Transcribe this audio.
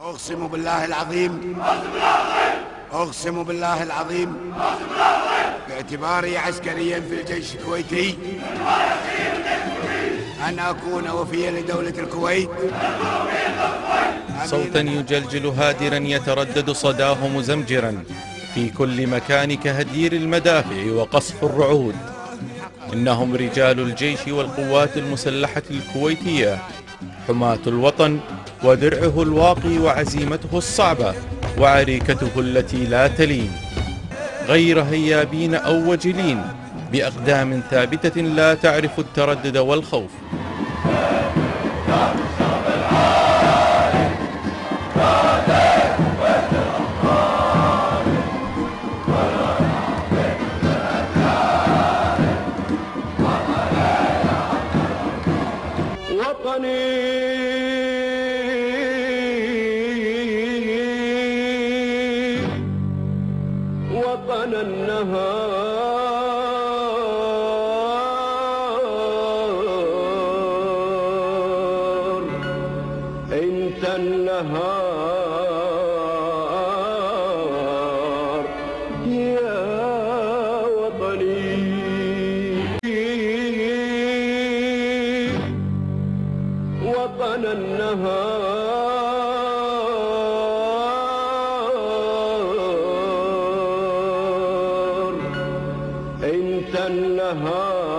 أقسم بالله العظيم. أقسم بالله العظيم. باعتباري عسكريا في الجيش الكويتي. أن أكون وفيا لدولة الكويت. صوتا يجلجل هادرا يتردد صداه مزمجرا. في كل مكان كهدير المدافع وقصف الرعود. إنهم رجال الجيش والقوات المسلحة الكويتية. حماة الوطن ودرعه الواقي وعزيمته الصعبة وعريكته التي لا تلين. غير هيابين أو وجلين بأقدام ثابتة لا تعرف التردد والخوف. وطن النهار. انت النهار. وطن النهار. انت النهار.